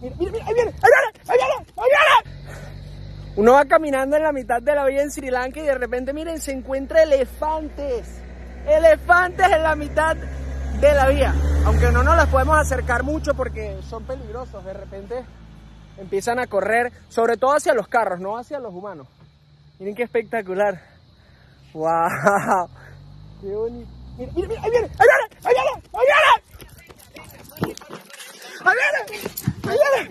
Mira, ahí viene, ahí viene, ahí viene, ahí viene. Uno va caminando en la mitad de la vía en Sri Lanka y de repente, miren, se encuentra elefantes. Elefantes en la mitad de la vía. Aunque no nos las podemos acercar mucho porque son peligrosos. De repente empiezan a correr, sobre todo hacia los carros, no hacia los humanos. Miren qué espectacular. ¡Wow! ¡Qué bonito! ¡Mira, mira, mira! ¡Ahí viene! ¡Ahí viene! ¡Ahí viene! ¡Ahí viene! ¡Ahí viene! Brianna.